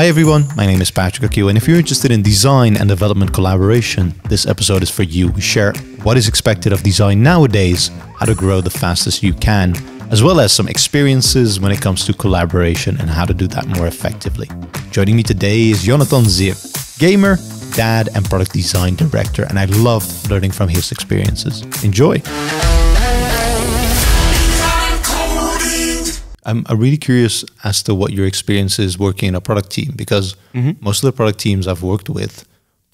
Hi everyone, my name is Patrick Akil, and if you're interested in design and development collaboration, this episode is for you. We share what is expected of design nowadays, how to grow the fastest you can, as well as some experiences when it comes to collaboration and how to do that more effectively. Joining me today is Yonatan Ziv, gamer, dad, and product design director, and I loved learning from his experiences. Enjoy! I'm, I'm really curious as to what your experience is working in a product team because mm-hmm. most of the product teams I've worked with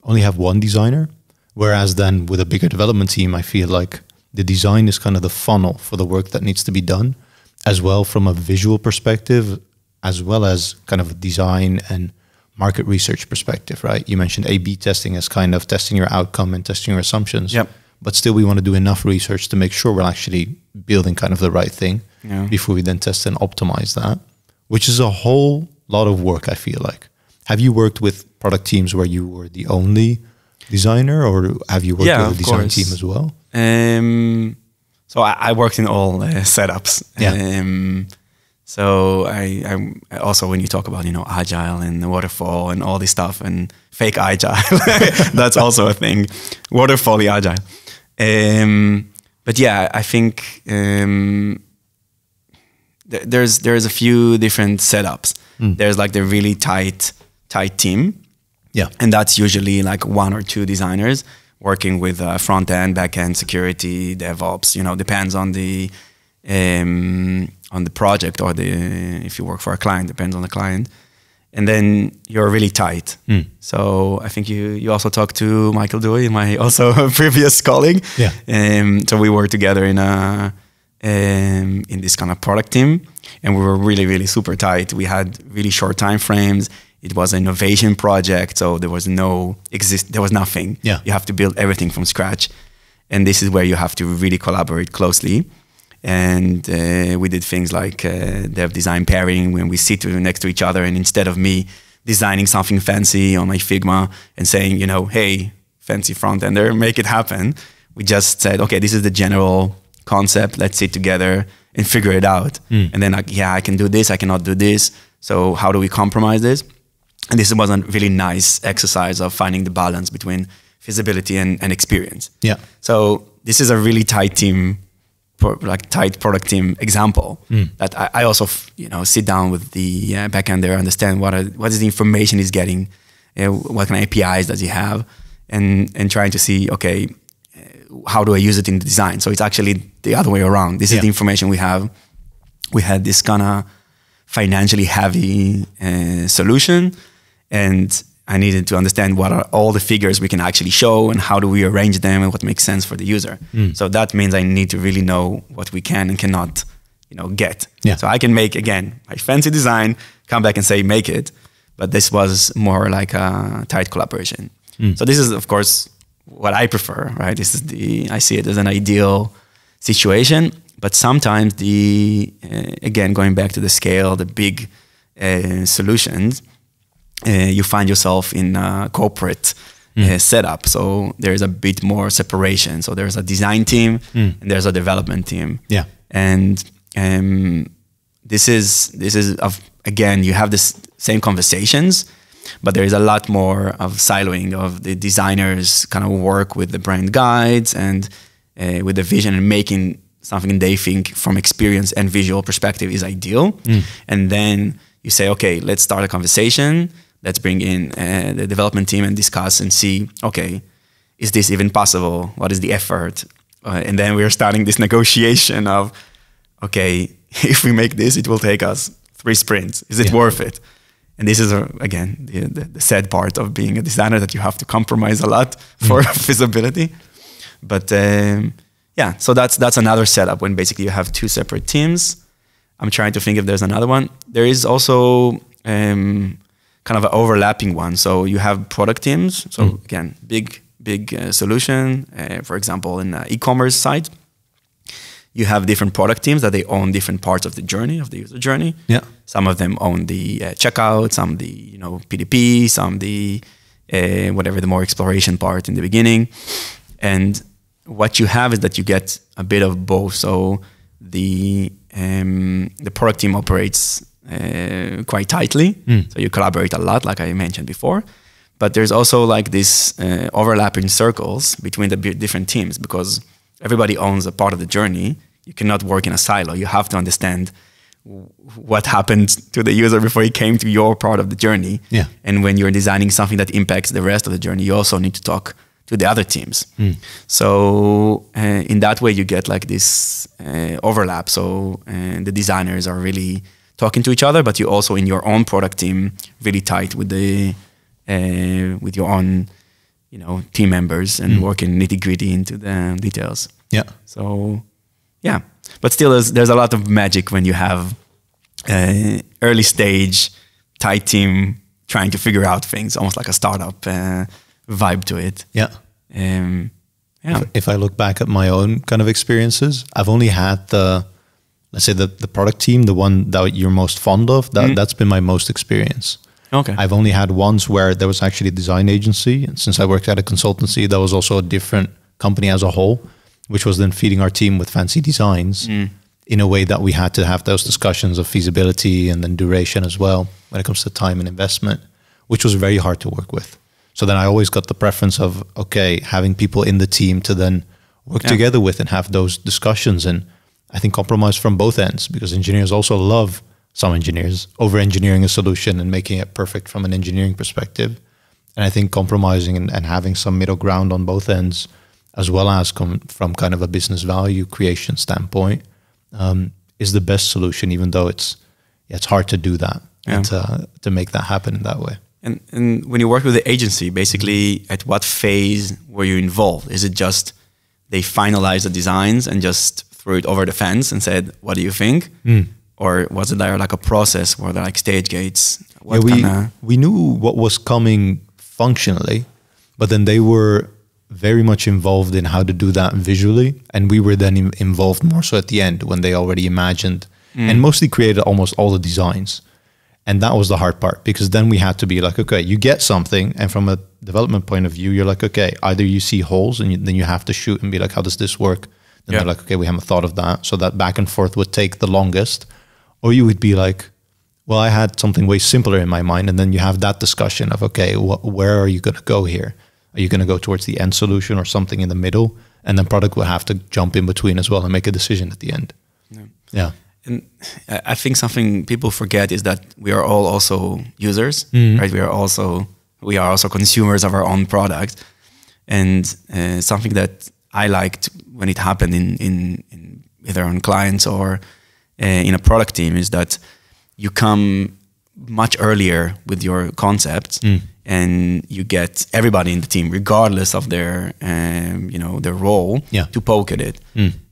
only have one designer. Whereas then with a bigger development team, I feel like the design is kind of the funnel for the work that needs to be done, as well from a visual perspective, as well as kind of design and market research perspective, right? You mentioned A B testing as kind of testing your outcome and testing your assumptions. Yep. But still, we want to do enough research to make sure we're actually building kind of the right thing yeah. before we then test and optimize that, which is a whole lot of work, I feel like. Have you worked with product teams where you were the only designer, or have you worked yeah, with a design course. team as well? Um, so I, I, worked in all uh, setups. Yeah. Um, so I, I, also when you talk about you know agile and waterfall and all this stuff and fake agile, that's also a thing. Waterfall agile. Um, but yeah, I think um, there's there's a few different setups. Mm. There's like the really tight tight team, yeah, and that's usually like one or two designers working with uh, front end, back end, security, DevOps. You know, depends on the um, on the project or the if you work for a client, depends on the client. And then you're really tight. Mm. So I think you you also talked to Michael Dewey, my also previous colleague. Yeah. Um, so we worked together in a um, in this kind of product team, and we were really, really super tight. We had really short time frames. It was an innovation project, so there was no exist. There was nothing. Yeah, you have to build everything from scratch, and this is where you have to really collaborate closely. And uh, we did things like uh, dev design pairing when we sit next to each other, and instead of me designing something fancy on my Figma and saying, you know, hey, fancy front ender, make it happen, we just said, okay, this is the general concept. Let's sit together and figure it out. Mm. And then like, yeah, I can do this, I cannot do this. So how do we compromise this? And this was a really nice exercise of finding the balance between feasibility and, and experience. Yeah. So this is a really tight team, like tight product team example mm. that I, I, also, you know, sit down with the uh, backend there, understand what are, what is the information he's getting, uh, what kind of APIs does he have, and and trying to see, okay, how do I use it in the design? So it's actually the other way around. This yeah. is the information we have. We had this kind of financially heavy uh, solution, and I needed to understand what are all the figures we can actually show and how do we arrange them and what makes sense for the user. Mm. So that means I need to really know what we can and cannot, you know, get. Yeah. So I can make again my fancy design, come back and say make it, but this was more like a tight collaboration. Mm. So this is of course what I prefer, right? This is the I see it as an ideal situation, but sometimes the uh, again going back to the scale, the big uh, solutions, uh, you find yourself in a corporate mm. setup. So there's a bit more separation. So there's a design team mm. and there's a development team. Yeah, and um, this is this is of again you have this same conversations but there is a lot more of siloing of the designers kind of work with the brand guides and uh, with the vision and making something they think from experience and visual perspective is ideal. Mm. And then you say, okay, let's start a conversation. Let's bring in uh, the development team and discuss and see, okay, is this even possible? What is the effort? Uh, and then we're starting this negotiation of, okay, if we make this, it will take us three sprints. Is it yeah. worth it? And this is a, again the, the, the, sad part of being a designer that you have to compromise a lot for mm. visibility but um, yeah so that's that's another setup when basically you have two separate teams. I'm trying to think if there's another one. There is also um, kind of an overlapping one. So you have product teams. So mm. again big big uh, solution uh, for example in e-commerce site you have different product teams that they own different parts of the journey of the user journey. Yeah. Some of them own the uh, checkout, some the you know PDP, some the uh, whatever the more exploration part in the beginning. And what you have is that you get a bit of both. So the um, the product team operates uh, quite tightly. Mm. So you collaborate a lot, like I mentioned before. But there's also like this uh, overlapping circles between the b- different teams because everybody owns a part of the journey. You cannot work in a silo. You have to understand what happened to the user before he came to your part of the journey. Yeah. And when you're designing something that impacts the rest of the journey, you also need to talk to the other teams. So uh, in that way, you get like this uh, overlap. So uh, the designers are really talking to each other, but you also in your own product team really tight with the uh, with your own you know team members and working nitty gritty into the details. Yeah. So yeah, but still, there's there's a lot of magic when you have uh, early stage tight team trying to figure out things, almost like a startup uh, vibe to it. Yeah. Um, yeah, If I look back at my own kind of experiences, I've only had the, let's say the, the product team, the one that you're most fond of, that, that's been my most experience. okay. I've only had ones where there was actually a design agency. And since I worked at a consultancy, that was also a different company as a whole, which was then feeding our team with fancy designs mm. in a way that we had to have those discussions of feasibility and then duration as well when it comes to time and investment, which was very hard to work with. So then I always got the preference of, okay, having people in the team to then work Yeah. together with and have those discussions. And I think compromise from both ends because engineers also love some engineers over engineering a solution and making it perfect from an engineering perspective. And I think compromising and, and having some middle ground on both ends, as well as com- from kind of a business value creation standpoint, um, is the best solution. Even though it's yeah, it's hard to do that Yeah. and to, to make that happen in that way. And, and when you work with the agency, basically, at what phase were you involved? Is it just they finalized the designs and just threw it over the fence and said, "What do you think?" Or was it there like a process where there like stage gates? What yeah, we kinda- we knew what was coming functionally, but then they were very much involved in how to do that visually, and we were then in- involved more so at the end when they already imagined mm. and mostly created almost all the designs. And that was the hard part because then we had to be like, okay, you get something, and from a development point of view, you're like, okay, either you see holes and you, then you have to shoot and be like, how does this work? Then Yeah. they're like, okay, we haven't thought of that. So that back and forth would take the longest. Or you would be like, well, I had something way simpler in my mind. And then you have that discussion of, okay, wh- where are you going to go here? Are you going to go towards the end solution or something in the middle? And then product will have to jump in between as well and make a decision at the end. Yeah. And I think something people forget is that we are all also users, right? We are also we are also consumers of our own product, and uh, something that I liked when it happened in in, in either on clients or uh, in a product team is that you come much earlier with your concept and you get everybody in the team regardless of their um, you know their role Yeah. to poke at it.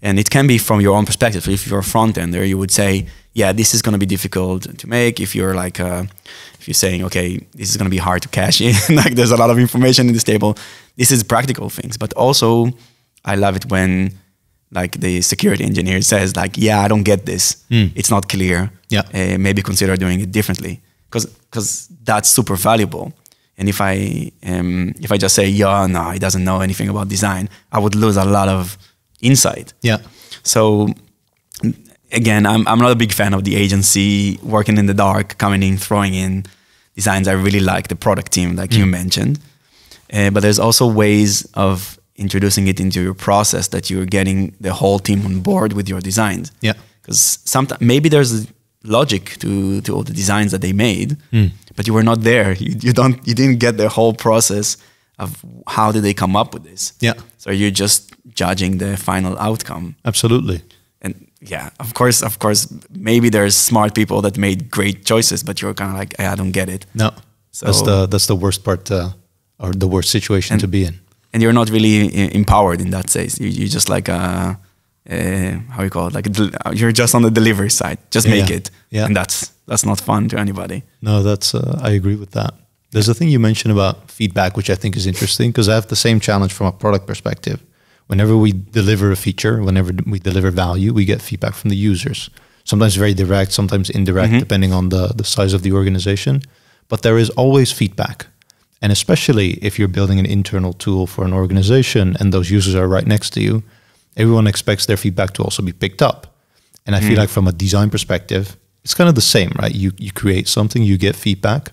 And it can be from your own perspective. So if you're a front ender you would say yeah this is going to be difficult to make. If you're like uh, if you're saying okay this is going to be hard to cash in like there's a lot of information in this table. This is practical things but also i love it when like the security engineer says like yeah i don't get this. It's not clear. Yeah. uh, maybe consider doing it differently. Because because that's super valuable and if i um, if i just say yeah no he doesn't know anything about design i would lose a lot of insight. Yeah. so again i'm, I'm not a big fan of the agency working in the dark coming in throwing in designs. I really like the product team like you mentioned. Uh, but there's also ways of introducing it into your process that you're getting the whole team on board with your designs. Yeah. because sometimes maybe there's logic to to all the designs that they made Hmm. but you were not there you, you don't you didn't get the whole process of how did they come up with this Yeah. so you're just judging the final outcome Absolutely. and yeah of course of course maybe there's smart people that made great choices but you're kind of like i don't get it No. So- that's the that's the worst part uh, or the worst situation to be in. and you're not really e- empowered in that sense you, you just like uh, uh how you call it like you're just on the delivery side just make Yeah. it Yeah. and that's that's not fun to anybody No, that's uh, I agree with that. There's a thing you mentioned about feedback, which I think is interesting because I have the same challenge from a product perspective. Whenever we deliver a feature, whenever we deliver value, we get feedback from the users. Sometimes very direct, sometimes indirect, depending on the, the size of the organization. But there is always feedback. And especially if you're building an internal tool for an organization and those users are right next to you, everyone expects their feedback to also be picked up. And I feel like from a design perspective, it's kind of the same, right? You you create something, you get feedback,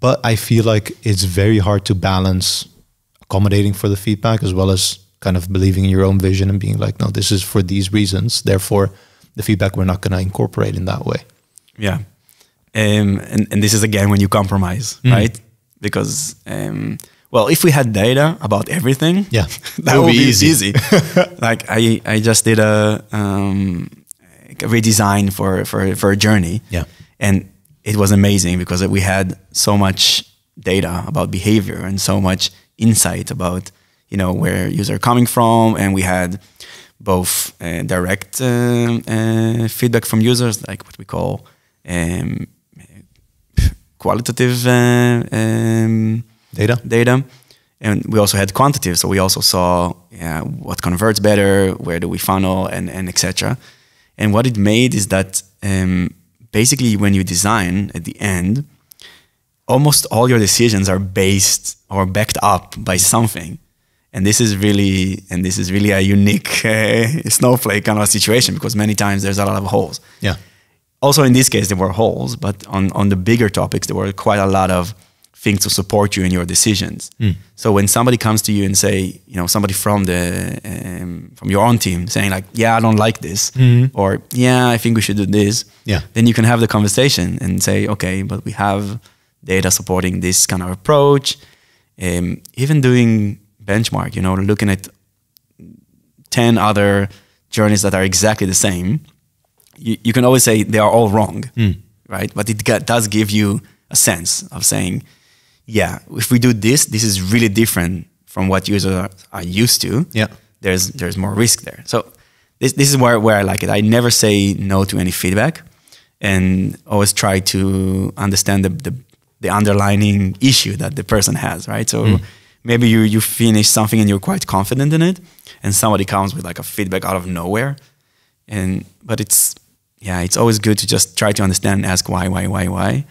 but I feel like it's very hard to balance accommodating for the feedback as well as kind of believing in your own vision and being like, no, this is for these reasons. Therefore, the feedback we're not going to incorporate in that way. Yeah. Um, and, and this is again when you compromise, Mm. right? Because, um, well, if we had data about everything, Yeah, that would be easy. like I, I just did a, um, a redesign for, for, for a journey. Yeah. And it was amazing because we had so much data about behavior and so much insight about, you know, where users are coming from. And we had both uh, direct uh, uh, feedback from users, like what we call um, qualitative uh, um, Data. data. And we also had quantitative, so we also saw yeah, what converts better, where do we funnel, and, and etc. And what it made is that um, basically when you design at the end, almost all your decisions are based or backed up by something. And this is really, and this is really a unique uh, snowflake kind of situation because many times there's a lot of holes Yeah. also in this case there were holes but on, on the bigger topics there were quite a lot of things to support you in your decisions so when somebody comes to you and say you know somebody from the um, from your own team saying like yeah i don't like this or yeah i think we should do this Yeah. then you can have the conversation and say okay but we have data supporting this kind of approach um, even doing benchmark you know looking at 10 other journeys that are exactly the same you, you can always say they are all wrong, right? But it does give you a sense of saying, yeah, if we do this, this is really different from what users are, are used to. Yeah. There's there's more risk there. So this this is where, where I like it. I never say no to any feedback and always try to understand the, the, the underlining issue that the person has, right? So mm. maybe you you finish something and you're quite confident in it and somebody comes with like a feedback out of nowhere and but it's yeah it's always good to just try to understand and ask why why why why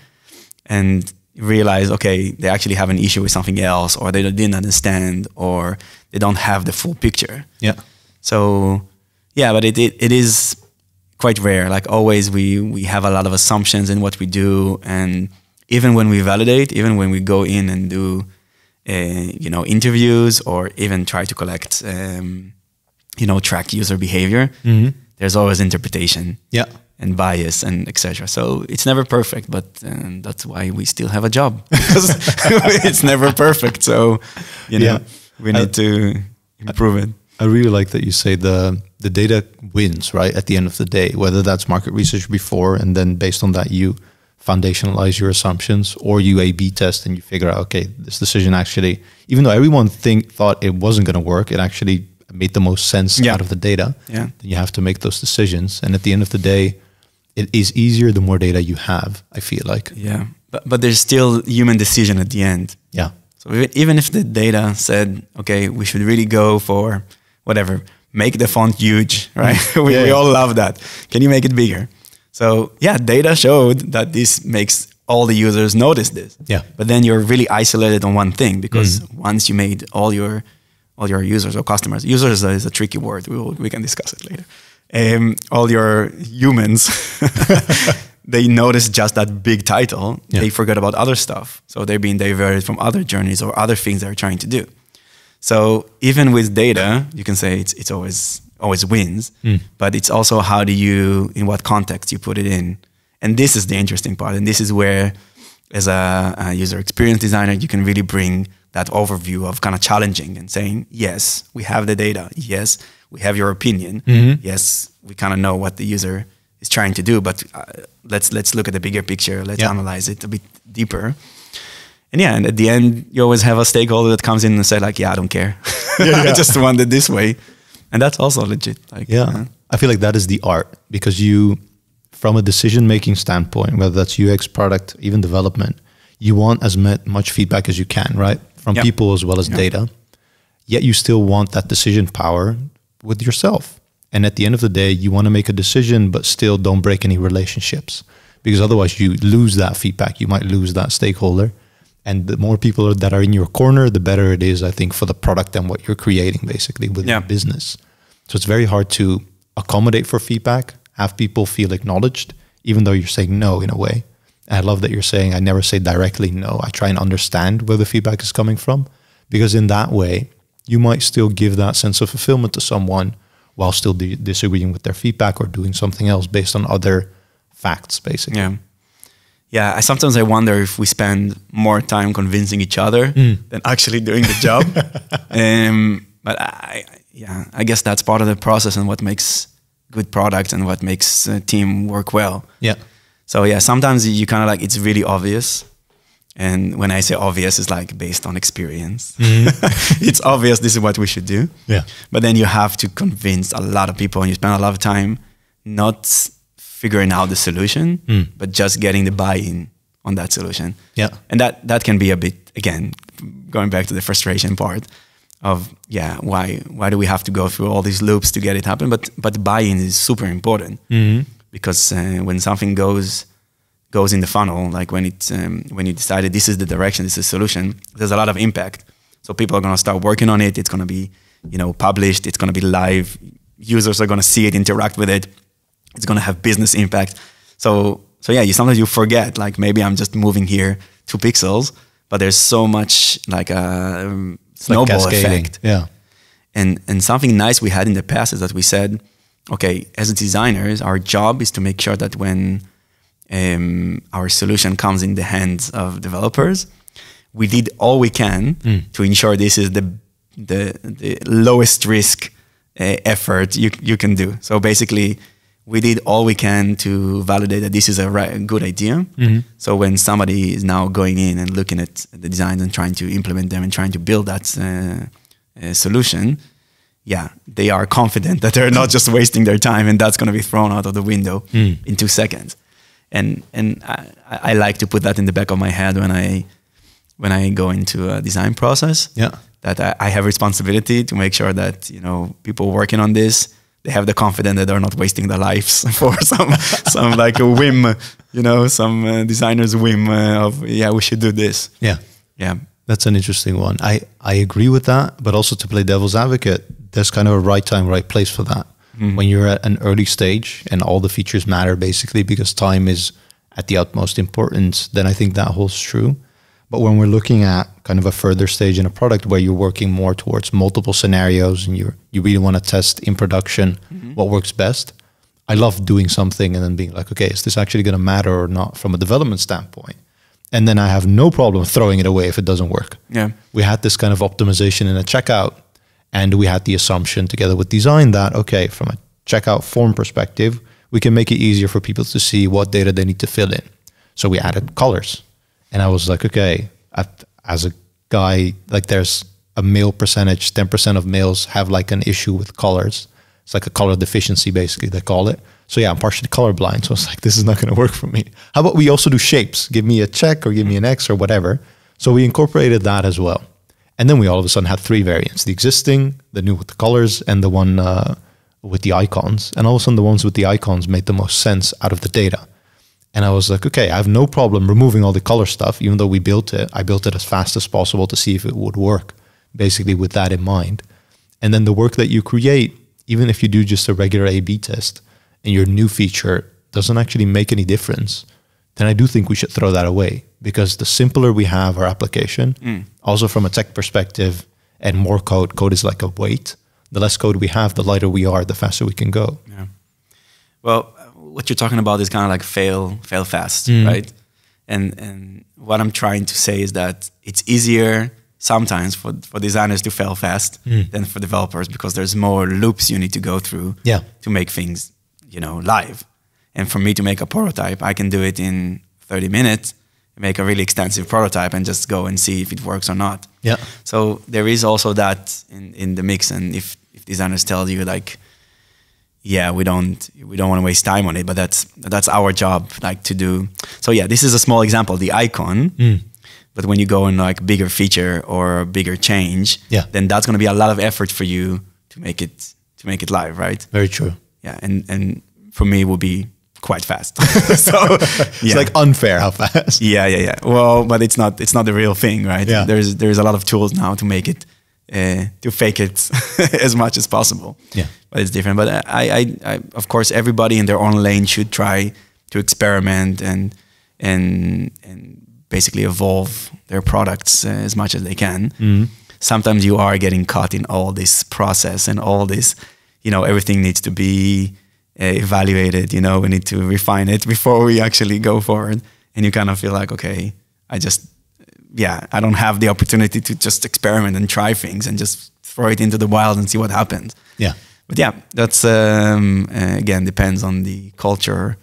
and realize okay they actually have an issue with something else or they didn't understand or they don't have the full picture Yeah. so yeah but it, it, it is quite rare like always we we have a lot of assumptions in what we do and even when we validate even when we go in and do uh, you know interviews or even try to collect um, you know track user behavior there's always interpretation Yeah. And bias and etc so it's never perfect but uh, that's why we still have a job it's never perfect so you know Yeah. we need to improve it I really like that you say the the data wins, right? At the end of the day, whether that's market research before and then based on that you foundationalize your assumptions or you A B test and you figure out, okay, this decision actually, even though everyone think thought it wasn't gonna work, it actually made the most sense Yeah. out of the data. Yeah. Then you have to make those decisions. And at the end of the day, it is easier the more data you have, I feel like. yeah but, but there's still human decision at the end Yeah. So even- if the data said, okay, we should really go for whatever, make the font huge, right? we, Yeah, we all love that. Can you make it bigger? So yeah, data showed that this makes all the users notice this. Yeah. But then you're really isolated on one thing because mm. once you made all your all your users or customers, users is a tricky word. We will, we can discuss it later. Um, all your humans, they notice just that big title. Yeah. They forget about other stuff. So they're being diverted from other journeys or other things they're trying to do. So even with data, you can say it's it's always always wins, but it's also how do you in what context you put it in, and this is the interesting part, and this is where, as a, a user experience designer, you can really bring that overview of kind of challenging and saying, yes, we have the data, yes, we have your opinion, yes, we kind of know what the user is trying to do, but uh, let's let's look at the bigger picture, let's Yeah. analyze it a bit deeper. And yeah, and at the end, you always have a stakeholder that comes in and say like, "Yeah, I don't care. I just want it this way," and that's also legit. Like, Yeah. uh, I feel like that is the art because you, from a decision making standpoint, whether that's UX product, even development, you want as much feedback as you can, right? From Yeah. people as well as data. Yet you still want that decision power with yourself. And at the end of the day, you want to make a decision, but still don't break any relationships because otherwise you lose that feedback. You might lose that stakeholder. And the more people that are in your corner, the better it is, I think, for the product and what you're creating basically within Yeah. business. So it's very hard to accommodate for feedback, have people feel acknowledged, even though you're saying no in a way. And I love that you're saying I never say directly no. I try and understand where the feedback is coming from because in that way you might still give that sense of fulfillment to someone while still di- disagreeing with their feedback or doing something else based on other facts basically. Yeah. Yeah, I sometimes I wonder if we spend more time convincing each other than actually doing the job. um, but I, yeah, I guess that's part of the process and what makes good product and what makes a team work well. Yeah. So yeah, sometimes you kind of like it's really obvious, and when I say obvious, it's like based on experience. Mm-hmm. it's obvious this is what we should do. Yeah. But then you have to convince a lot of people, and you spend a lot of time not figuring out the solution, mm. but just getting the buy-in on that solution. Yeah. And that that can be a bit again going back to the frustration part of yeah why why do we have to go through all these loops to get it happen? But but buy-in is super important mm-hmm. because uh, when something goes goes in the funnel, like when it um, when you decided this is the direction, this is the solution, there's a lot of impact. So people are gonna start working on it. It's gonna be you know published. It's gonna be live. Users are gonna see it, interact with it. It's gonna have business impact. So so yeah, you sometimes you forget like maybe I'm just moving here two pixels, but there's so much like a um, It's like snowball cascading. effect. Yeah. And and something nice we had in the past is that we said, okay, as designers, our job is to make sure that when um, our solution comes in the hands of developers, we did all we can to ensure this is the the, the lowest risk uh, effort you you can do. So basically, we did all we can to validate that this is a right, good idea. So when somebody is now going in and looking at the designs and trying to implement them and trying to build that uh, uh, solution, yeah, they are confident that they're not just wasting their time and that's going to be thrown out of the window in two seconds. And and I, I like to put that in the back of my head when I when I go into a design process. Yeah. That I, I have responsibility to make sure that you know people working on this they have the confidence that they're not wasting their lives for some some like a whim, you know, some uh, designer's whim uh, of yeah we should do this. Yeah. Yeah. That's an interesting one. I, I agree with that, but also to play devil's advocate, there's kind of a right time, right place for that. Mm-hmm. When you're at an early stage and all the features matter basically because time is at the utmost importance, then I think that holds true. But when we're looking at kind of a further stage in a product where you're working more towards multiple scenarios and you you really want to test in production mm-hmm. what works best, I love doing something and then being like, okay, is this actually going to matter or not from a development standpoint? And then I have no problem throwing it away if it doesn't work Yeah. we had this kind of optimization in a checkout and we had the assumption together with design that okay from a checkout form perspective we can make it easier for people to see what data they need to fill in. So we added colors. And i was like okay as a guy like there's a male percentage 10% of males have like an issue with colors. It's like a color deficiency basically they call it. So yeah i'm partially colorblind. So it's like this is not going to work for me. How about we also do shapes? Give me a check or give me an x or whatever. So we incorporated that as well. And then we all of a sudden had three variants the existing, the new with the colors, and the one uh, with the icons. And all of a sudden, the ones with the icons made the most sense out of the data. And I was like, okay, I have no problem removing all the color stuff, even though we built it. I built it as fast as possible to see if it would work, basically with that in mind. And then the work that you create, even if you do just a regular A B test and your new feature doesn't actually make any difference, then I do think we should throw that away because the simpler we have our application, mm. also from a tech perspective, and more code, code is like a weight. The less code we have, the lighter we are, the faster we can go. Yeah. Well, what you're talking about is kind of like fail, fail fast, mm. right? And and what I'm trying to say is that it's easier sometimes for for designers to fail fast mm. than for developers because there's more loops you need to go through Yeah. to make things, you know, live. And for me to make a prototype, I can do it in 30 minutes, make a really extensive prototype and just go and see if it works or not. Yeah. So there is also that in, in the mix. And if, if designers tell you like, yeah, we don't we don't want to waste time on it, but that's that's our job like to do. So yeah, this is a small example, the icon. Mm. But when you go in like bigger feature or bigger change, Yeah. then that's going to be a lot of effort for you to make it to make it live, right? Very true. Yeah, and and for me it will be quite fast. so It's yeah. like unfair how fast. Yeah, yeah, yeah. Well, but it's not it's not the real thing, right? Yeah. There's there's a lot of tools now to make it uh, to fake it as much as possible. Yeah. But it's different. But I, I, I, of course, everybody in their own lane should try to experiment and and and basically evolve their products uh, as much as they can. Sometimes you are getting caught in all this process and all this, you know, everything needs to be uh, evaluated. You know, we need to refine it before we actually go forward, and you kind of feel like, okay, I just, yeah, I don't have the opportunity to just experiment and try things and just throw it into the wild and see what happens. Yeah. But yeah, that's um, uh, again depends on the culture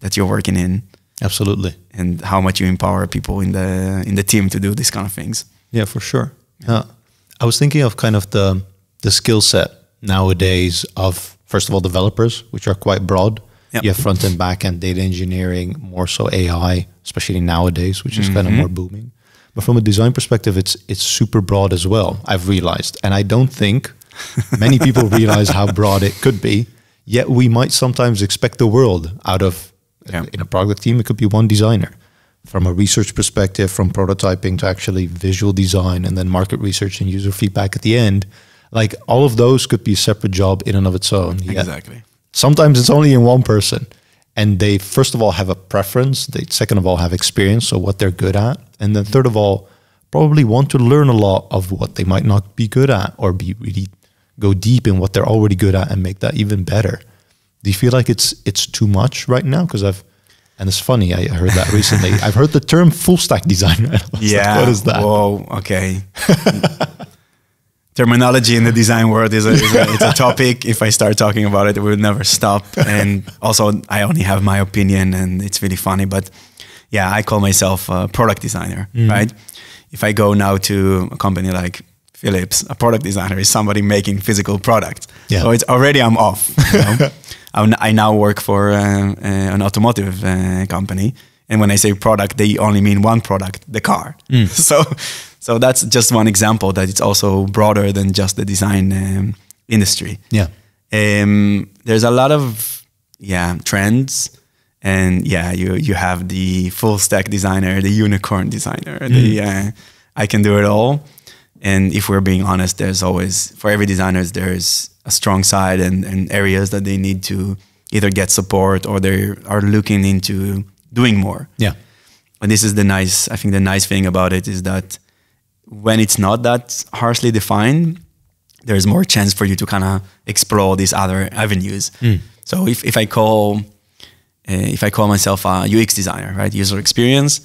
that you're working in Absolutely. and how much you empower people in the in the team to do these kind of things. Yeah, for sure. Yeah. I was thinking of kind of the the skill set nowadays of first of all developers, which are quite broad. Yep. You have front and back end data engineering, more so AI, especially nowadays, which is kind of mm-hmm. more booming. But from a design perspective, it's it's super broad as well. I've realized, and I don't think many people realize how broad it could be. Yet we might sometimes expect the world out of Yeah. in a product team. It could be one designer. From a research perspective, from prototyping to actually visual design, and then market research and user feedback at the end, like all of those could be a separate job in and of its own. Exactly. sometimes it's only in one person and they first of all have a preference they second of all have experience so what they're good at and then third of all probably want to learn a lot of what they might not be good at or be really go deep in what they're already good at and make that even better do you feel like it's it's too much right now because i've and it's funny i heard that recently i've heard the term full stack designer was like, Yeah. what is that Whoa. Okay. Terminology in the design world is a, is a it's a topic. If I start talking about it, it will never stop. And also, I only have my opinion, and it's really funny. But yeah, I call myself a product designer, Mm-hmm. right? If I go now to a company like Philips, a product designer is somebody making physical products. Yeah. So it's already I'm off. You know? I now work for uh, uh, an automotive uh, company, and when I say product, they only mean one product, the car. So, so that's just one example that it's also broader than just the design um, industry. yeah Um, there's a lot of yeah trends, and yeah, you you have the full stack designer, the unicorn designer, the uh, I can do it all. And if we're being honest, there's always for every designers there's a strong side and, and areas that they need to either get support or they are looking into doing more. yeah And this is the nice, I think the nice thing about it is that when it's not that harshly defined, there's more chance for you to kind of explore these other avenues. So if, if I call, uh, if I call myself a UX designer, right, user experience,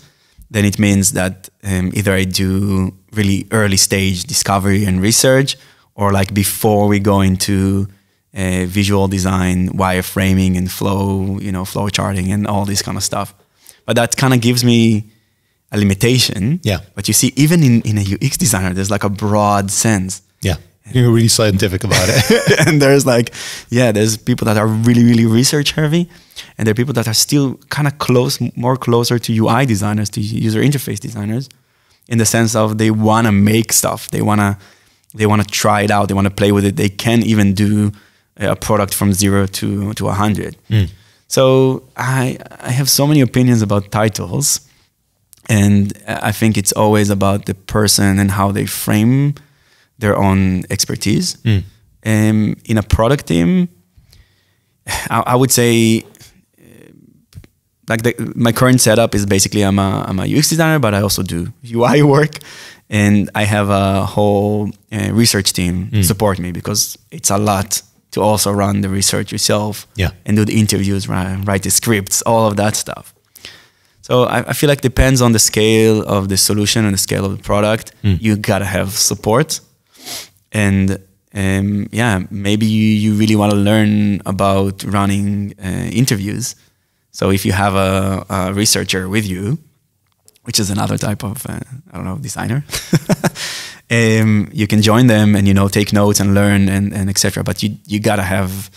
then it means that um, either I do really early stage discovery and research, or like before we go into uh, visual design, wireframing and flow, you know, flow charting and all this kind of stuff. But that kind of gives me a limitation. Yeah. But you see, even in, in a UX designer, there's like a broad sense. yeah you're really scientific about it and there's like, yeah, there's people that are really, really research heavy, and there are people that are still kind of close, more closer to UI designers, to user interface designers, in the sense of they want to make stuff, they want to, they want to try it out, they want to play with it. They can even do a product from zero to to a hundred. So I I have so many opinions about titles, and I think it's always about the person and how they frame their own expertise. Um, in a product team, I, I would say, like the, my current setup is basically I'm a, I'm a UX designer, but I also do UI work, and I have a whole uh, research team support me because it's a lot to also run the research yourself Yeah. and do the interviews, write, write the scripts, all of that stuff. So I, I feel like depends on the scale of the solution and the scale of the product. You gotta have support, and um, yeah, maybe you, you really want to learn about running uh, interviews. So if you have a, a researcher with you, which is another type of uh, I don't know designer, um, you can join them and you know take notes and learn and, and etc. But you you gotta have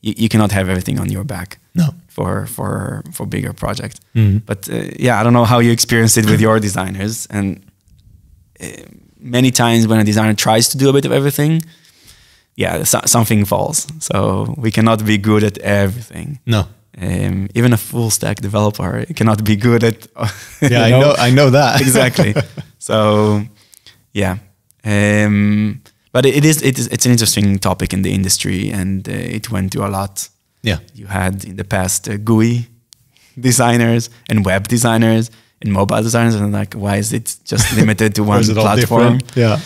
you, you cannot have everything on your back no for for for bigger project. But uh, yeah, I don't know how you experience it with your designers. And uh, many times when a designer tries to do a bit of everything, yeah, so, something falls. So we cannot be good at everything. no Um, even a full stack developer cannot be good at. yeah i know i know that exactly. So, yeah. Um, but it is it is it's an interesting topic in the industry, and uh, it went through a lot. yeah You had in the past uh, GUI, designers and web designers and mobile designers, and like, why is it just limited to one platform? Yeah,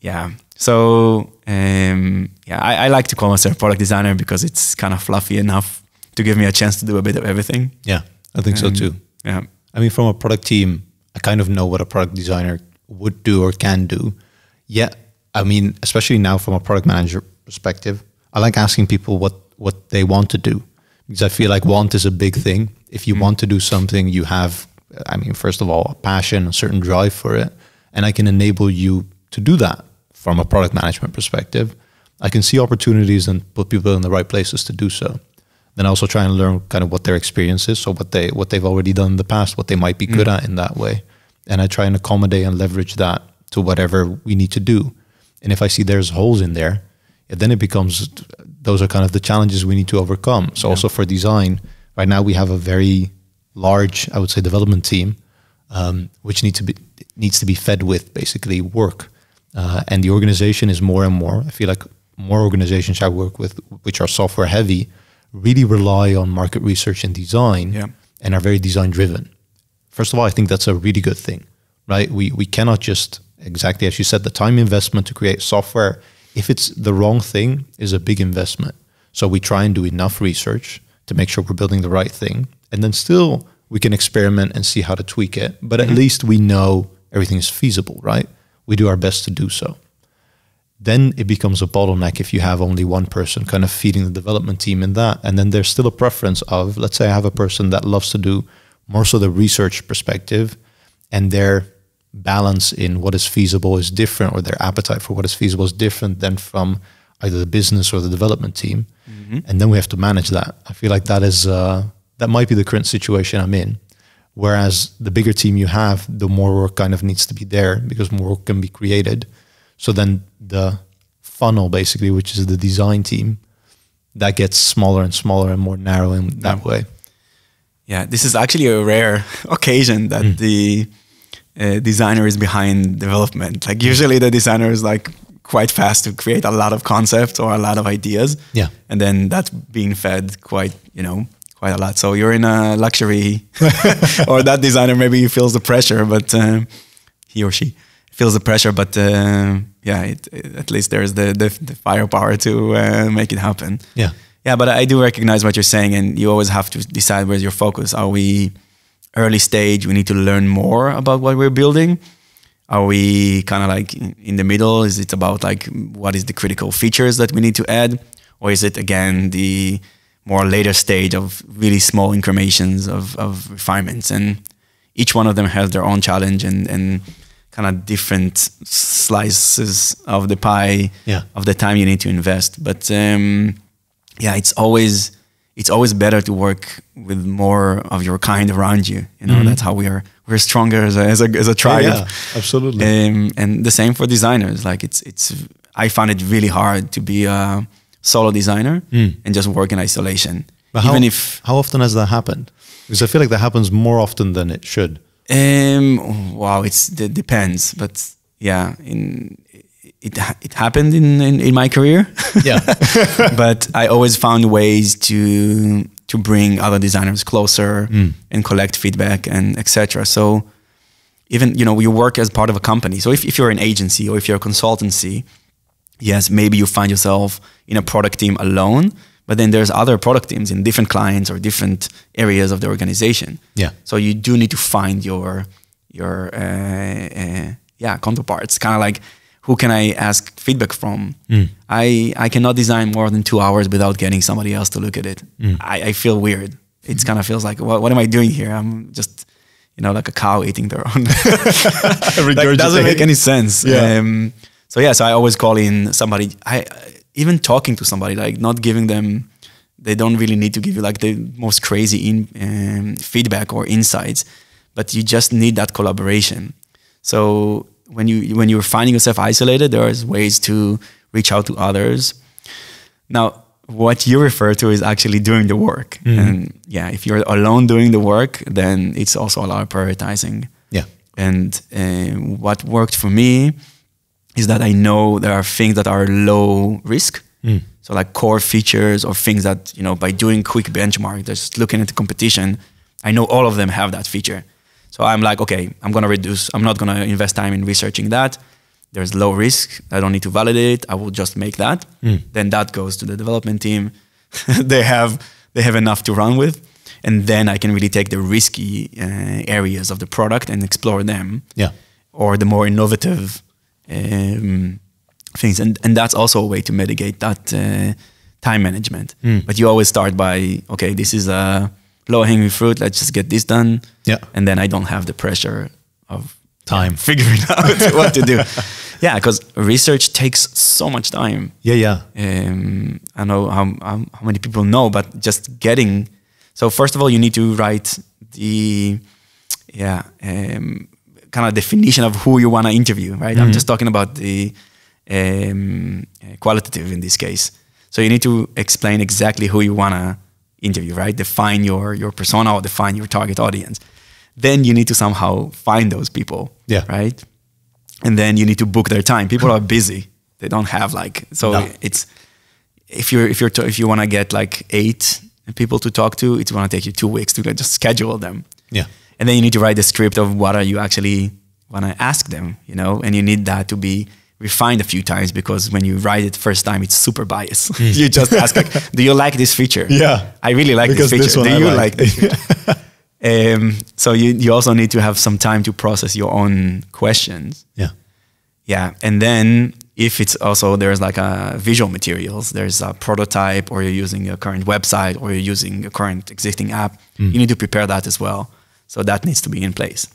yeah. So um, yeah, I, I, like to call myself product designer because it's kind of fluffy enough to give me a chance to do a bit of everything. Yeah, I think um, so too. Yeah, I mean, from a product team, I kind of know what a product designer would do or can do. Yeah, I mean, especially now from a product manager perspective, I like asking people what what they want to do because I feel like want is a big thing. If you mm. want to do something, you have, I mean, first of all, a passion, a certain drive for it, and I can enable you to do that from a product management perspective. I can see opportunities and put people in the right places to do so. Then also try and learn kind of what their experience is, so what they what they've already done in the past, what they might be good mm. at in that way, and I try and accommodate and leverage that to whatever we need to do. And if I see there's holes in there, then it becomes those are kind of the challenges we need to overcome. So yeah. also for design, right now we have a very large, I would say, development team, um, which needs to be needs to be fed with basically work, uh, and the organization is more and more. I feel like more organizations I work with, which are software heavy, really rely on market research and design, yeah. and are very design driven. First of all, I think that's a really good thing, right? We we cannot just exactly as you said, the time investment to create software if it's the wrong thing, is a big investment. So we try and do enough research to make sure we're building the right thing, and then still we can experiment and see how to tweak it. But at mm-hmm. least we know everything is feasible, right? We do our best to do so. Then it becomes a bottleneck if you have only one person kind of feeding the development team in that. And then there's still a preference of, let's say I have a person that loves to do more so the research perspective and they're balance in what is feasible is different or their appetite for what is feasible is different than from either the business or the development team mm-hmm. and then we have to manage that i feel like that is uh, that might be the current situation i'm in whereas the bigger team you have the more work kind of needs to be there because more work can be created so then the funnel basically which is the design team that gets smaller and smaller and more narrow in that yeah. way yeah this is actually a rare occasion that mm. the uh, designer is behind development. Like usually the designer is like quite fast to create a lot of concepts or a lot of ideas. Yeah. And then that's being fed quite, you know, quite a lot. So you're in a luxury or that designer maybe feels the pressure, but uh, he or she feels the pressure, but uh, yeah, it, it, at least there's the, the, the firepower to uh, make it happen. Yeah. Yeah, but I do recognize what you're saying, and you always have to decide where's your focus. Are we early stage, we need to learn more about what we're building? Are we kind of like in the middle? Is it about like what is the critical features that we need to add? Or is it again the more later stage of really small incrementations of, of refinements? And each one of them has their own challenge and, and kind of different slices of the pie yeah. of the time you need to invest. But um, yeah, it's always it's always better to work with more of your kind around you. You know, mm-hmm. that's how we are. We're stronger as a as a, as a tribe. Yeah, yeah absolutely. Um, and the same for designers. Like it's it's. I find it really hard to be a solo designer mm. and just work in isolation. But Even how, if how often has that happened? Because I feel like that happens more often than it should. Um. Wow. It's it depends, but yeah. In it it happened in, in, in my career. Yeah. but I always found ways to to bring other designers closer mm. and collect feedback and etc. So even you know you work as part of a company. So if, if you're an agency or if you're a consultancy, yes, maybe you find yourself in a product team alone. But then there's other product teams in different clients or different areas of the organization. Yeah. So you do need to find your your uh, uh, yeah counterparts. Kind of like who can I ask feedback from? Mm. I, I cannot design more than two hours without getting somebody else to look at it. Mm. I, I feel weird. It mm. kind of feels like, what, what am I doing here? I'm just, you know, like a cow eating their own. that doesn't make any sense. Yeah. Um, so yeah, so I always call in somebody. I even talking to somebody, like not giving them. They don't really need to give you like the most crazy in, um, feedback or insights, but you just need that collaboration. So when you when you're finding yourself isolated, there's ways to reach out to others. Now, what you refer to is actually doing the work, mm. and yeah, if you're alone doing the work, then it's also a lot of prioritizing. Yeah, and uh, what worked for me is that I know there are things that are low risk. Mm. So like core features or things that you know by doing quick benchmark, just looking at the competition, I know all of them have that feature. So I'm like, okay, I'm gonna reduce. I'm not gonna invest time in researching that. There's low risk. I don't need to validate. I will just make that. Then that goes to the development team. they have they have enough to run with, and then I can really take the risky uh, areas of the product and explore them Yeah. or the more innovative um, things. And, and that's also a way to mitigate that uh, time management. But you always start by, okay, this is a low hanging fruit. Let's just get this done. Yeah. And then I don't have the pressure of Time. figuring out what to do. Yeah, because research takes so much time. Yeah, yeah. Um, I know how, how, how many people know, but just getting. So first of all, you need to write the, yeah, um, kind of definition of who you want to interview, right? I'm just talking about the um, qualitative in this case. So you need to explain exactly who you want to interview, right? Define your your persona or define your target audience. Then you need to somehow find those people, Yeah. right? And then you need to book their time. People are busy; they don't have like so. No. It's if you're if you're if you want to get like eight people to talk to, it's going to take you two weeks to get- just schedule them. Yeah. And then you need to write the script of what are you actually want to ask them, you know, and you need that to be refined a few times because when you write it first time, it's super biased. Hmm. you just ask like, do you like this feature? Yeah. I really like Because this this feature. one do I you like." like, this um, so you, you also need to have some time to process your own questions. Yeah. Yeah, and then if it's also there's like a visual materials, there's a prototype, or you're using a current website, or you're using a current existing app, hmm. you need to prepare that as well. So that needs to be in place.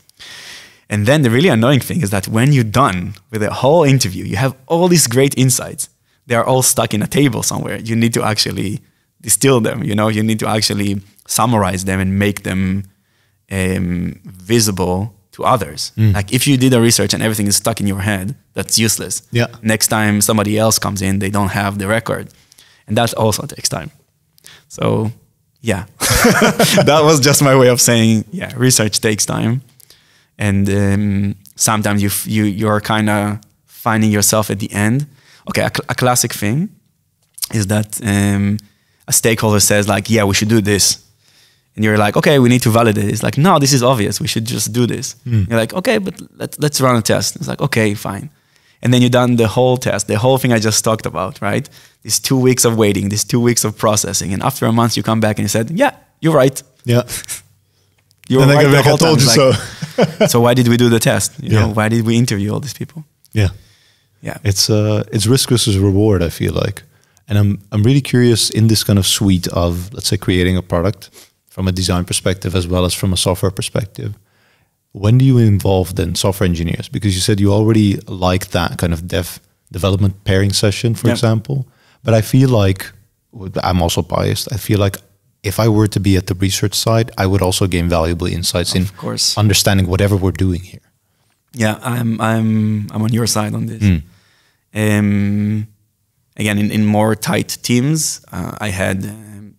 And then the really annoying thing is that when you're done with the whole interview, you have all these great insights. They are all stuck in a table somewhere. You need to actually distill them. You know, you need to actually summarize them and make them um, visible to others. Like if you did a research and everything is stuck in your head, that's useless. Yeah. Next time somebody else comes in, they don't have the record, and that also takes time. So yeah, that was just my way of saying yeah, research takes time, and um, sometimes you you you're kind of finding yourself at the end. Okay, a, cl- a classic thing is that um, a stakeholder says like, yeah, we should do this. And you're like, okay, we need to validate. It's like, no, this is obvious. We should just do this. You're like, okay, but let's let's run a test. It's like, okay, fine. And then you've done the whole test, the whole thing I just talked about, right? These two weeks of waiting, these two weeks of processing, and after a month you come back and you said, yeah, you're right. Yeah. You were right the back, I whole time. told you It's like, so why did we do the test? You know, why did we interview all these people? Yeah. Yeah. It's uh it's risk versus reward, I feel like. And I'm I'm really curious in this kind of suite of let's say creating a product from a design perspective as well as from a software perspective. When do you involve then software engineers? Because you said you already like that kind of dev development pairing session, for Yeah. example. But I feel like I'm also biased. I feel like if I were to be at the research side, I would also gain valuable insights in course. understanding whatever we're doing here. Yeah, I'm I'm I'm on your side on this. Mm. Um, again, in, in more tight teams, uh, I had um,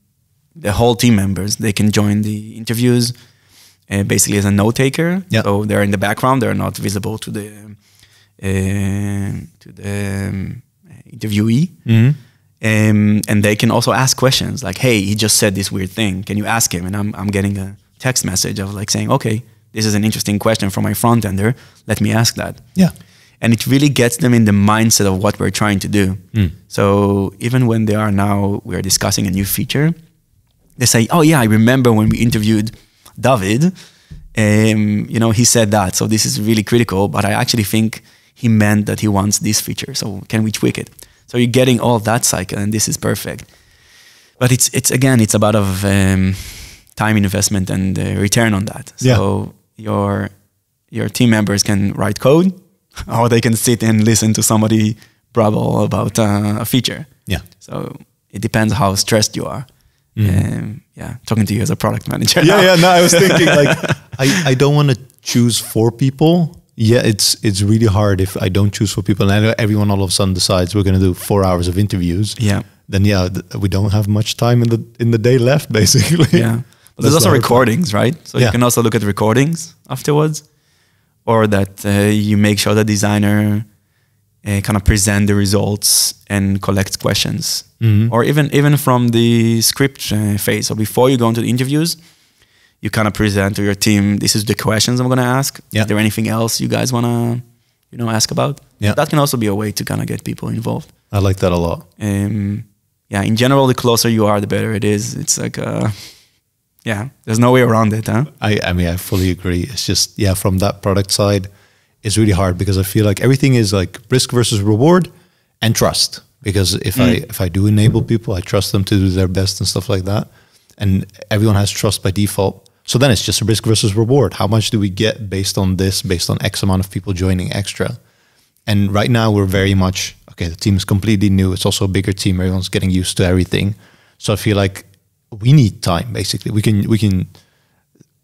the whole team members. They can join the interviews uh, basically as a note taker. Yeah. So they're in the background. They're not visible to the uh, to the um, interviewee. Um, and they can also ask questions like, "Hey, he just said this weird thing. Can you ask him?" And I'm I'm getting a text message of like saying, "Okay, this is an interesting question from my front ender. Let me ask that." Yeah. and it really gets them in the mindset of what we're trying to do. So even when they are now we're discussing a new feature, they say, "Oh yeah, I remember when we interviewed David. Um, you know, he said that. So this is really critical. But I actually think he meant that he wants this feature. So can we tweak it?" So you're getting all that cycle, and this is perfect. But it's it's again, it's about of um, time investment and uh, return on that. Yeah. So your your team members can write code, or they can sit and listen to somebody brabble about uh, a feature. Yeah. So it depends how stressed you are. Um, yeah, talking to you as a product manager. yeah, now. yeah. No, I was thinking like I, I don't want to choose for people. Yeah, it's it's really hard if I don't choose for people, and everyone all of a sudden decides we're going to do four hours of interviews. Yeah. Then yeah, we don't have much time in the in the day left, basically. Yeah. But there's the also part. recordings, right? So Yeah. you can also look at recordings afterwards, or that uh, you make sure the designer uh, kind of present the results and collect questions, Mhm. or even even from the script uh, phase. So before you go into the interviews, you kind of present to your team, this is the questions I'm going to ask. Yeah. Is there anything else you guys want to, you know, ask about? Yeah. That can also be a way to kind of get people involved. I like that a lot. Um, yeah, in general, the closer you are, the better it is. It's like, uh, yeah, there's no way around it, huh? I, I mean, I fully agree. It's just, yeah, from that product side, it's really hard because I feel like everything is like risk versus reward and trust. Because if I if I do enable people, I trust them to do their best and stuff like that. And everyone has trust by default. So then it's just a risk versus reward. How much do we get based on this, based on X amount of people joining extra? And right now we're very much okay, the team is completely new. It's also a bigger team. Everyone's getting used to everything. So I feel like we need time basically. We can we can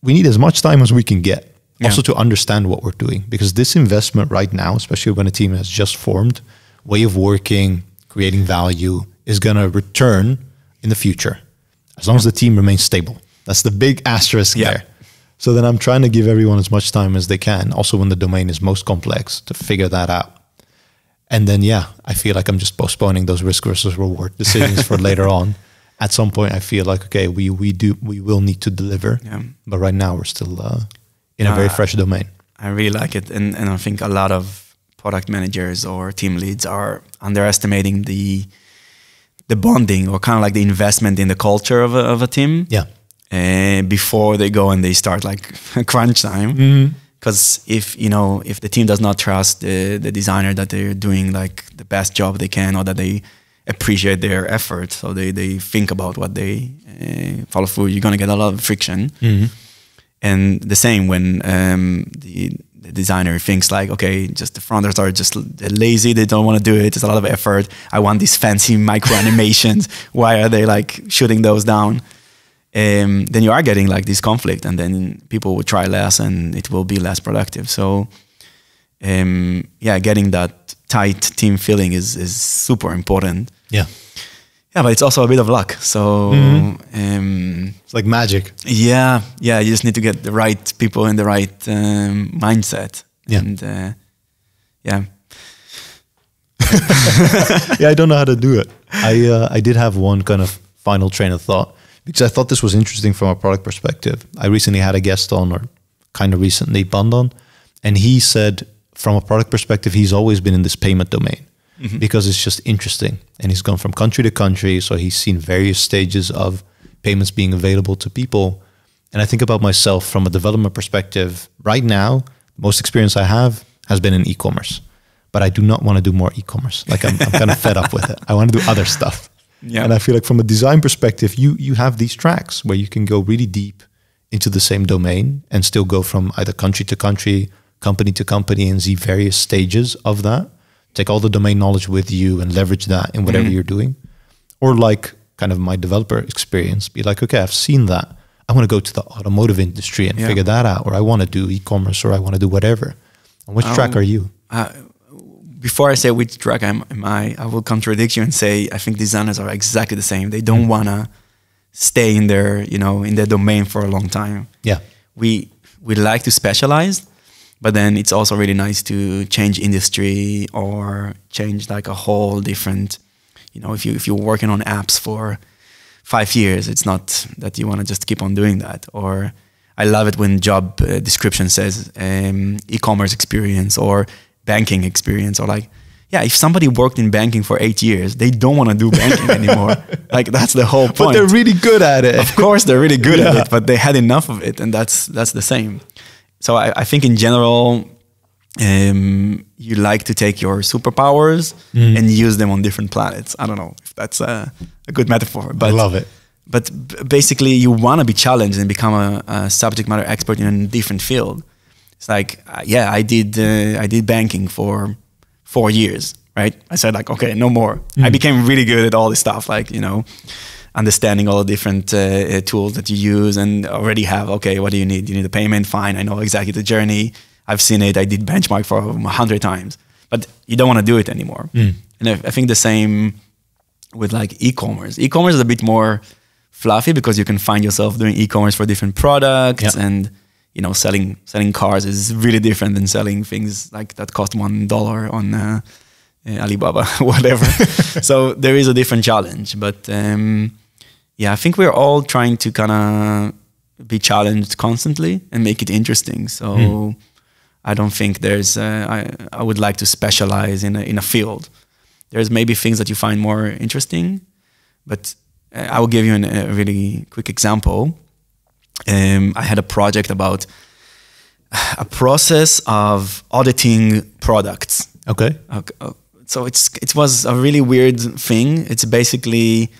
we need as much time as we can get. Yeah. Also to understand what we're doing. Because this investment right now, especially when a team has just formed, way of working, creating value, is gonna return in the future. As long as the team remains stable. That's the big asterisk Yeah. there. So then I'm trying to give everyone as much time as they can, also when the domain is most complex, to figure that out. And then, yeah, I feel like I'm just postponing those risk versus reward decisions for later on. At some point, I feel like okay, we we do we will need to deliver, Yeah. but right now we're still uh, in a very Uh, fresh domain. I really like it, and and I think a lot of product managers or team leads are underestimating the the bonding or kind of like the investment in the culture of a, of a team. Yeah, uh, before they go and they start like crunch time. Mm-hmm. Because if you know if the team does not trust the the designer that they're doing like the best job they can or that they appreciate their effort, so they they think about what they uh, follow through, you're gonna get a lot of friction. And the same when um, the, the designer thinks like, okay, just the fronters are just lazy. They don't want to do it. It's a lot of effort. I want these fancy micro animations. Why are they like shooting those down? Um, then you are getting like this conflict, and then people will try less, and it will be less productive. So, um, yeah, getting that tight team feeling is is super important. yeah, Yeah, but it's also a bit of luck. So, um, it's like magic. yeah, yeah. You just need to get the right people in the right um, mindset. Yeah. And uh, yeah, yeah, I don't know how to do it. I uh, I did have one kind of final train of thought because I thought this was interesting from a product perspective. I recently had a guest on, or kind of recently, Bandon, and he said from a product perspective, he's always been in this payment domain mm-hmm. because it's just interesting, and he's gone from country to country, so he's seen various stages of payments being available to people. And I think about myself from a development perspective. Right now, most experience I have has been in e-commerce but I do not want to do more e-commerce. Like I'm, I'm kind of fed up with it. I want to do other stuff. Yeah. And I feel like from a design perspective, you you have these tracks where you can go really deep into the same domain and still go from either country to country, company to company, and see various stages of that. Take all the domain knowledge with you and leverage that in whatever you're doing. Or like kind of my developer experience, be like, okay, I've seen that. I want to go to the automotive industry and Yeah. figure that out, or I want to do e-commerce, or I want to do whatever. On which track Um, are you? uh, before I say which track am, am I, I will contradict you and say I think designers are exactly the same. They don't wanna stay in their you know in their domain for a long time. Yeah. we we like to specialize, but then it's also really nice to change industry or change like a whole different. You know, if you if you're working on apps for five years, it's not that you want to just keep on doing that. Or I love it when job uh, description says um, e-commerce experience or banking experience or like. Yeah, if somebody worked in banking for eight years, they don't want to do banking anymore. like that's the whole point But they're really good at it. of course they're really good Yeah. at it, but they had enough of it, and that's that's the same. So I, I think in general, um, you like to take your superpowers Mm. and use them on different planets. I don't know if that's a, a good metaphor, but I love it. But basically, you want to be challenged and become a, a subject matter expert in a different field. It's like, uh, yeah, I did uh, I did banking for four years, right? I said like, okay, no more. I became really good at all this stuff, like you know, understanding all the different uh, uh, tools that you use, and already have okay, what do you need? You need a payment, fine. I know exactly the journey. I've seen it. I did benchmark for a hundred times, but you don't want to do it anymore. And I, I think the same with like e-commerce. E-commerce is a bit more fluffy because you can find yourself doing e-commerce for different products Yeah. and you know selling selling cars is really different than selling things like that cost one dollar on uh, uh, Alibaba whatever. so there is a different challenge, but um, yeah, I think we're all trying to kind of be challenged constantly and make it interesting. So Hmm. I don't think there's. Uh, I I would like to specialize in a in a field. There's maybe things that you find more interesting, but uh, I will give you an, a really quick example. Um, I had a project about a process of auditing products. Okay. Okay, uh, so it's it was a really weird thing. It's basically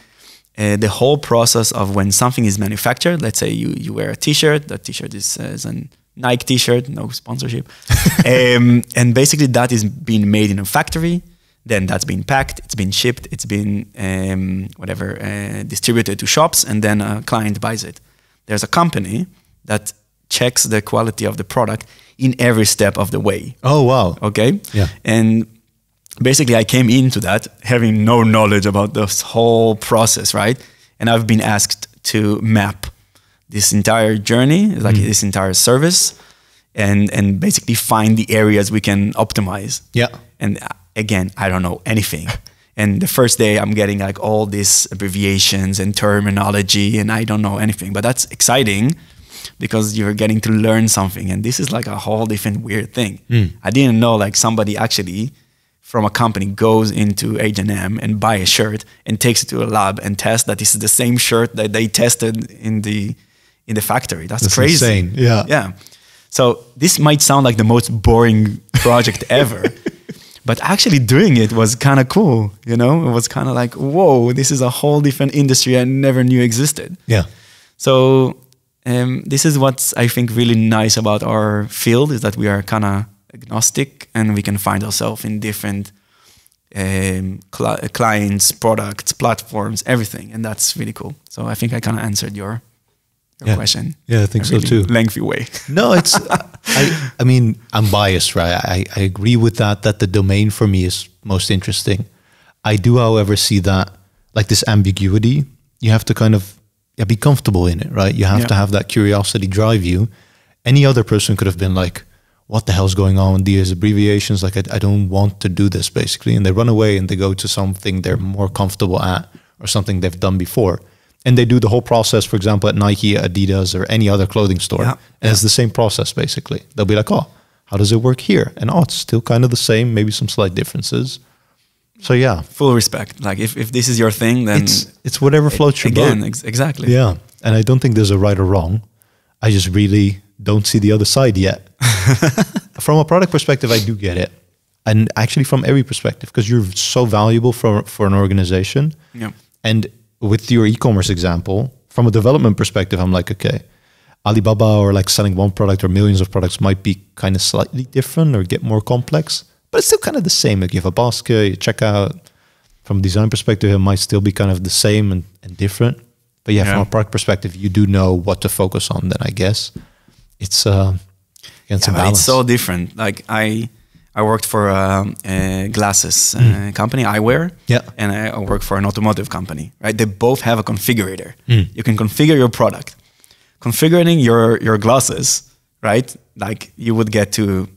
uh, the whole process of when something is manufactured. Let's say you you wear a T-shirt. That T-shirt is, uh, is a Nike T-shirt, no sponsorship, um, and basically that is being made in a factory. Then that's been packed. It's been shipped. It's been um, whatever uh, distributed to shops, and then a client buys it. There's a company that checks the quality of the product in every step of the way. Oh wow. Okay. Yeah. And basically, I came into that having no knowledge about this whole process, right? And I've been asked to map this entire journey, like this entire service, and and basically find the areas we can optimize. Yeah. And uh, again, I don't know anything. And the first day, I'm getting like all these abbreviations and terminology, and I don't know anything. But that's exciting because you're getting to learn something. And this is like a whole different weird thing. Hmm. I didn't know like somebody actually from a company goes into H&M and buy a shirt and takes it to a lab and tests that this is the same shirt that they tested in the in the factory. That's, That's crazy. insane. Yeah. Yeah. So this might sound like the most boring project ever, but actually doing it was kind of cool. You know, it was kind of like, whoa, this is a whole different industry I never knew existed. Yeah. So um, this is what's I think really nice about our field is that we are kind of agnostic and we can find ourselves in different um, cli- clients, products, platforms, everything, and that's really cool. So I think I kind of answered your, your Yeah. question. Yeah, I think a so really too. Lengthy way. No, it's. I. I mean, I'm biased, right? I, I agree with that. That the domain for me is most interesting. I do, however, see that like this ambiguity. You have to kind of yeah, be comfortable in it, right? You have Yeah. to have that curiosity drive you. Any other person could have been like, "What the hell's going on with these abbreviations?" Like, I, I don't want to do this, basically, and they run away and they go to something they're more comfortable at or something they've done before. And they do the whole process, for example, at Nike, Adidas, or any other clothing store. Yeah. And it's the same process basically. They'll be like, oh, how does it work here? And oh, it's still kind of the same, maybe some slight differences. So yeah, Full respect. Like if, if this is your thing, then it's it's whatever floats your again, boat. ex- exactly. Yeah, and I don't think there's a right or wrong. I just really don't see the other side yet. from a product perspective, I do get it, and actually from every perspective, because you're so valuable for for an organization. Yeah. And with your e-commerce example, from a development perspective, I'm like, okay, Alibaba or like selling one product or millions of products might be kind of slightly different or get more complex, but it's still kind of the same. Like you have a basket, you check out. From a design perspective, it might still be kind of the same and, and different. But yeah, from a product perspective, you do know what to focus on. Then I guess it's uh, yeah, it's a balance. it's so different. Like I, I worked for a, a glasses uh, company, eyewear. Hmm. Yeah. And I work for an automotive company. Right. They both have a configurator. Hmm. You can configure your product. Configuring your your glasses, right? Like you would get to,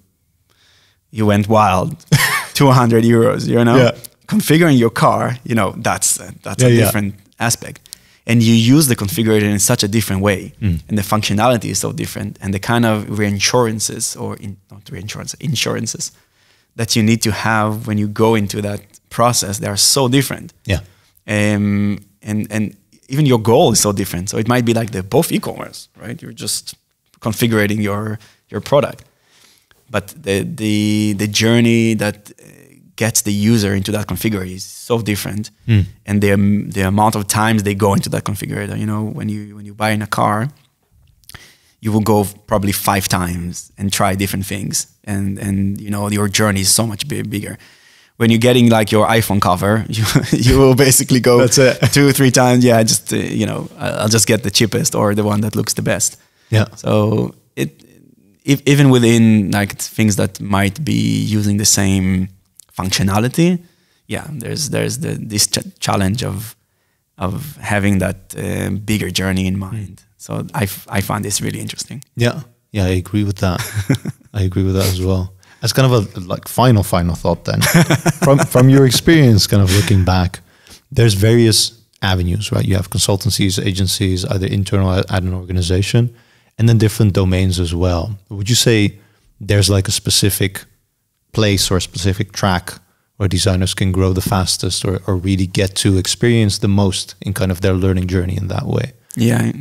you went wild, two hundred euros. You know. Yeah. Configuring your car, you know, that's uh, that's a Yeah, yeah. different aspect and you use the configurator in such a different way Hmm. and the functionality is so different and the kind of reinsurances or in, not reinsurance insurances that you need to have when you go into that process they are so different. Yeah, um, and and even your goal is so different. So it might be like the both e-commerce right? You're just configuring your your product. But the the the journey that uh, gets the user into that configurator is so different. And the the amount of times they go into that configurator you know when you when you buy in a car you will go probably five times and try different things. And and you know your journey is so much bi- bigger. When you're getting like your iphone cover you you will basically go two three times. Yeah just uh, you know i'll just get the cheapest or the one that looks the best. Yeah, so it if, even within like things that might be using the same functionality, yeah, there's there's the this ch- challenge of of having that uh, bigger journey in mind. So I, f- I find this really interesting. yeah, yeah. I agree with that. I agree with that as well. As kind of a like final final thought then, from from your experience, kind of looking back, there's various avenues, right? You have consultancies, agencies, either internal at an organization, and then different domains as well. Would you say there's like a specific place or a specific track where designers can grow the fastest or, or really get to experience the most in kind of their learning journey in that way? Yeah,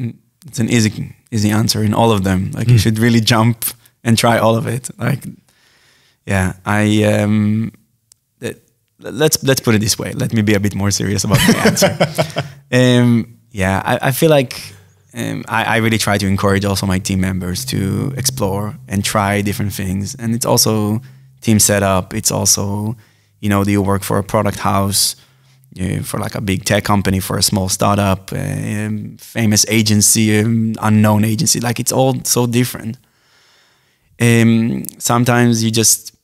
it's an easy easy answer in all of them. Like mm. you hmm. should really jump and try all of it. Like, yeah, I um, let's let's put it this way. Let me be a bit more serious about my answer. um, yeah, I, I, feel like um, I, I, really try to encourage also my team members to explore and try different things. And it's also team setup. It's also you know, do you work for a product house? You for like a big tech company, for a small startup, um, famous agency, um, unknown agency. Like it's all so different. Um, sometimes you just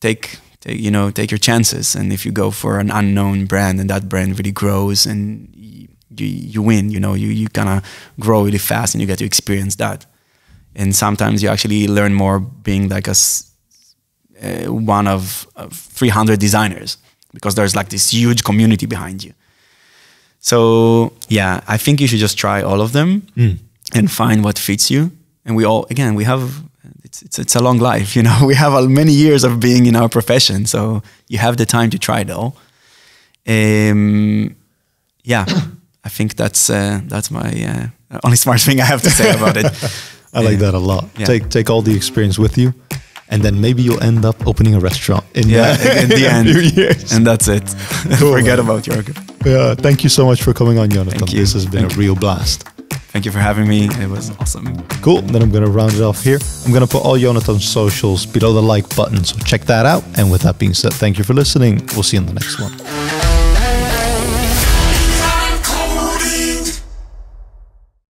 take take, you know take your chances and if you go for an unknown brand and that brand really grows and you you win you know you you kind of grow really fast and you get to experience that and sometimes you actually learn more being like a uh, one of, of 300 designers because there's like this huge community behind you so yeah i think you should just try all of them mm. and find what fits you and we all again we have it's, it's, it's a long life, you know. We have many years of being in our profession, so you have the time to try it all. Um, yeah, I think that's uh, that's my uh, only smart thing I have to say about it. I like that a lot. Yeah. Take take all the experience with you, and then maybe you'll end up opening a restaurant in, yeah, uh, in the end. Years. And that's it. Cool, Forget about Jörgen. Yeah, thank you so much for coming on, Yonatan. This has been thank a real blast. Thank you for having me. It was awesome. Cool. Then I'm going to round it off here. I'm going to put all Yonatan's socials below the like button. So check that out. And with that being said, thank you for listening. We'll see you in the next one.